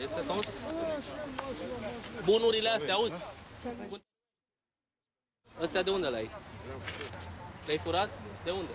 Este toți? Bunurile astea, auzi? Astea de unde le-ai? Le-ai furat? De unde?